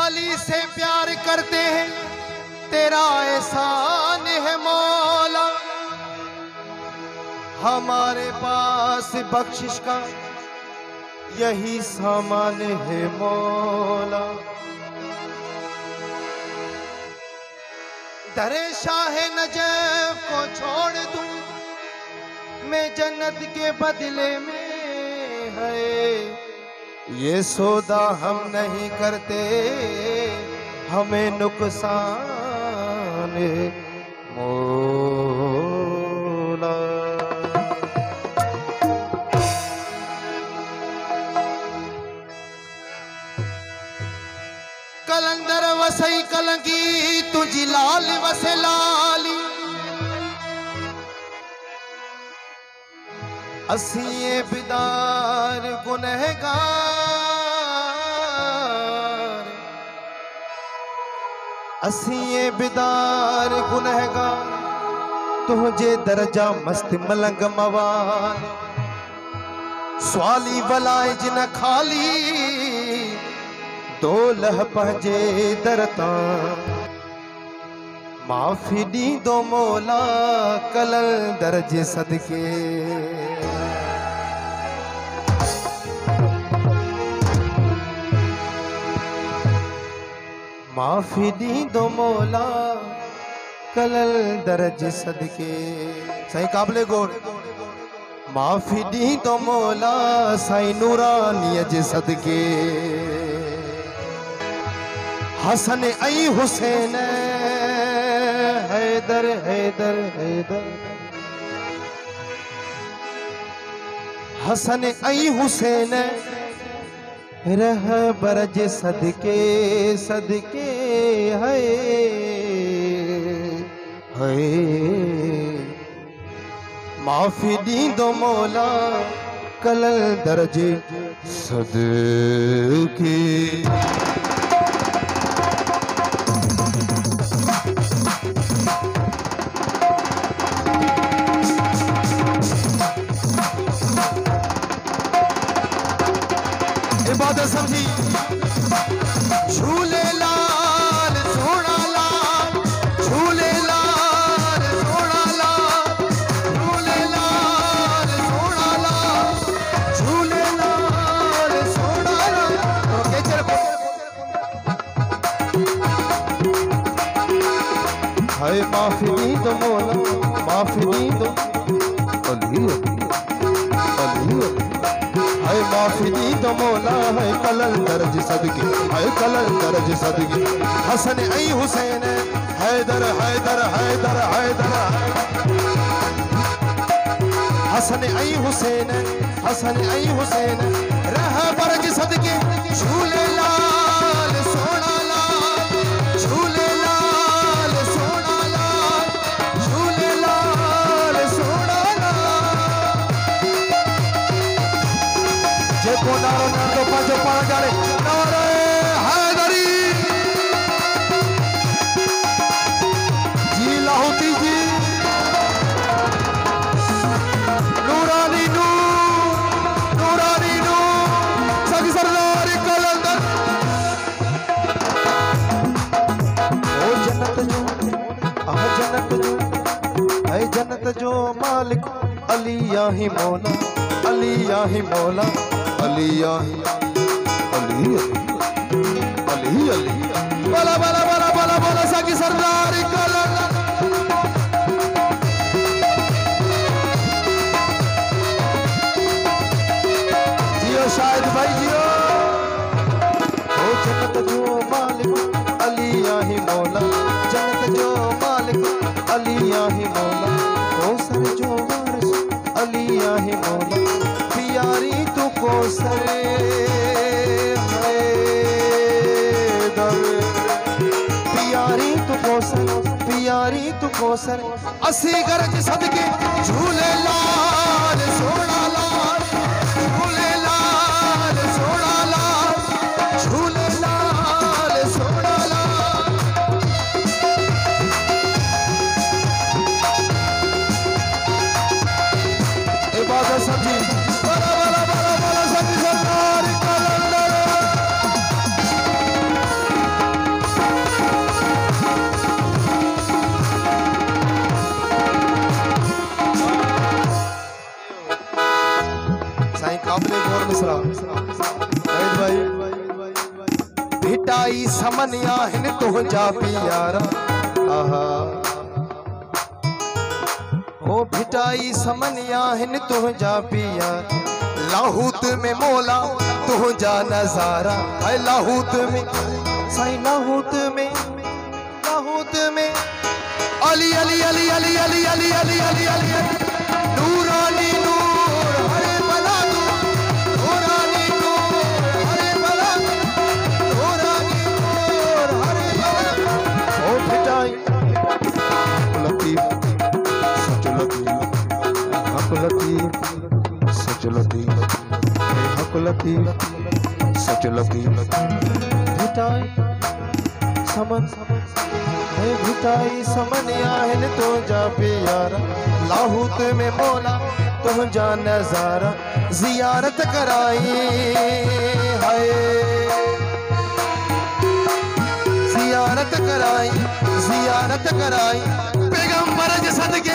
अली से प्यार करते हैं। तेरा एहसान है मौला। हमारे पास बख्शिश का यही सामान है मौला। दरे शाह नजफ को छोड़ दूँ। मैं जन्नत के बदले में है। ये सौदा हम नहीं करते, हमें नुकसान मौला। कलंदर वसई कलंगी तुझी लाल वसे लाली। असीए बिदार गुनहगार असीए बिदार गुनहगार तुझे दर्जा मस्त मलंग मवार। स्वाली वलाए जिन खाली दो लह पंहिंजे दर तां माफ़ी ॾींदो मोला कलल दर्जे सदके। माफ़ी ॾींदो मोला, कलल दर्जे सदके। साईं काबले गोड़ माफ़ी ॾींदो मोला, साईं नूरानीअ सदके। हसन ऐं हुसैन हैदर हैदर हैदर। हसन ऐं हुसैन रह बरज सदके सदके है है माफ़ी ॾींदो मौला कलल दर्ज सदके। हाय माफ़ी दी मोला माफ़ी दी अली अली अली है माफ़ी दी मौला है कलल दर्ज सदके, है कलल दर्ज सदके। हसन ऐ हुसैन, हैदर हैदर हैदर हैदर। हसन ऐ हुसैन, हसन ऐ हुसैन, रह बरज सदके झूले लाल ही मौला अली ही मौला अली ही अली अली अली अली बोला बोला। असी गरज सदके झूले लाल सोना। शाहिद भाई। भिटाई समनिया, हिन तुंहिंजा प्यारा। आहा। ओ भिटाई समनिया, हिन तुंहिंजा प्यार। लाहूत में मोला तुंहिंजा नज़ारा। है लाहूत में, साईं लाहूत में लाहूत में। अली अली अली अली अली अली अली अली अली नूरानी नूर लतीफ हक लतीफ सच लतीफ भिटाई समन, है भिटाई समन आहिन तो जा प्यारा। लाहूत में मोला तुझा नज़ारा, जियारत कराई। हाय। जियारत कराई जियारत कराई। पैगंबर जे सदके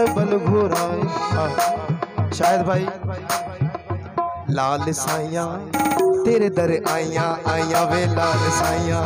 करबल घुराए हाँ। शायद भाई, लाल साइया, तेरे दर आइया आइया वे लाल साइया,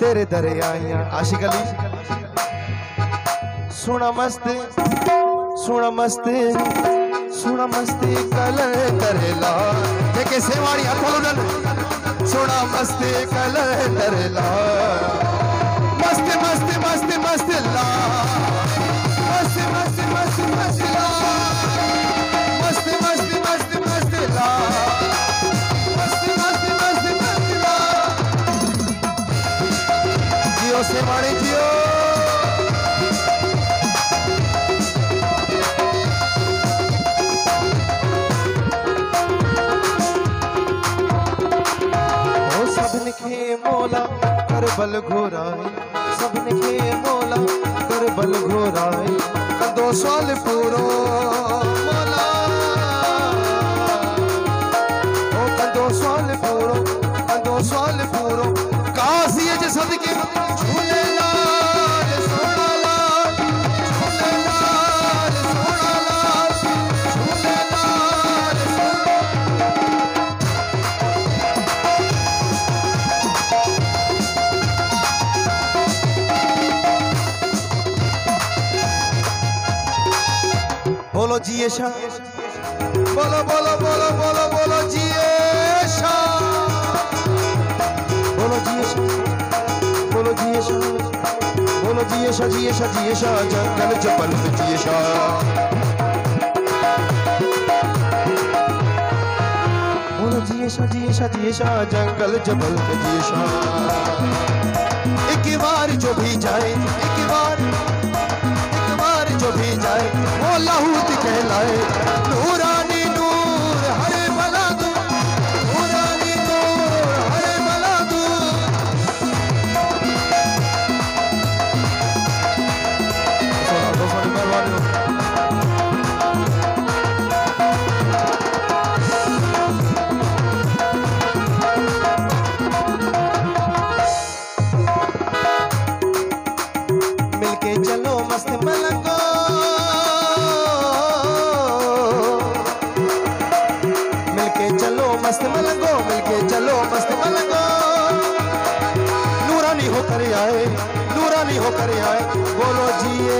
तेरे दर आइया। आशिक अली, सुना मस्त सुना मस्त सुना मस्त कल करेला जेके सेवाणी हथों उडन सुना मस्त कल करेला मस्त मस्त मस्त मस्त ला करबल घोराए के बोला कर करबल घोराए। दो साल पूरो বলো জিয়েশা। বলো বলো বলো বলো বলো, জিয়েশা। বলো জিয়েশা। বলো জিয়েশা। বলো, জিয়েশা জিয়েশা জিয়েশা জঙ্গল জবল জিয়ে শাহ বলো, জিয়েশা জিয়েশা জিয়েশা জঙ্গল জবল জিয়ে শাহ एक बार जो भी भी जाए वो लहूत कहलाए नूर मस्त मलंगो मिलके चलो मस्त मलंगो। नूरानी होकर आए, नूरानी होकर आए, बोलो जिए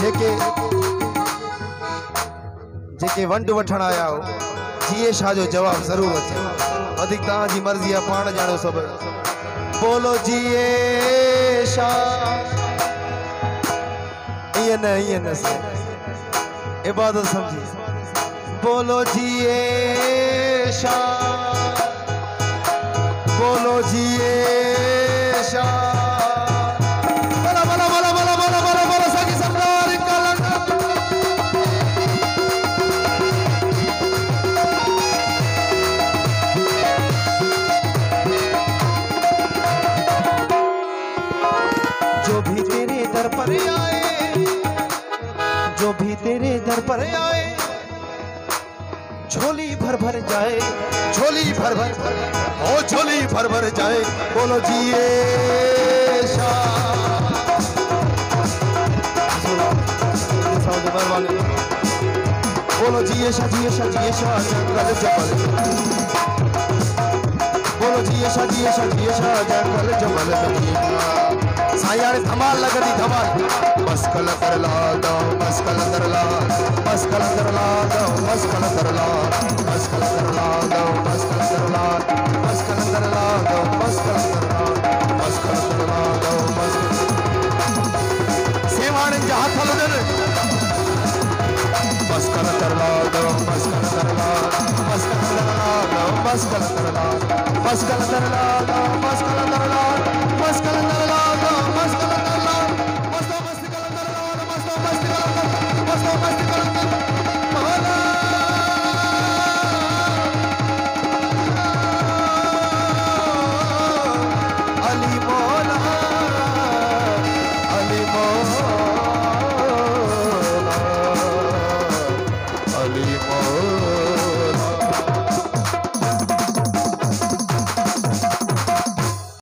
जेके जेके वंड वठण आया हो, जिए शाह जो जवाब ज़रूर अच। वधीक तव्हांजी मर्ज़ी है पा जानो सब बोलो जिए शाह ईअं न ईअं न इबादत समझी। बोलो जिए शाह बोलो जिए शाह जाए झोली भर भर ओ झोली भर भर जाए बोलो जिए शाह साउंड वाले बोलो जिए शाह जिए शाह जिए शाह जंगल जबल बोलो जिए शाह जिए शाह जिए शाह जंगल जबल में साईं हाणे धमाल लॻंदी धमाल बस कलंदर ला दो बस कलंदर ला बस कलंदर ला दो बस कलंदर ला बस कलंदर ला दो बस कलंदर ला बस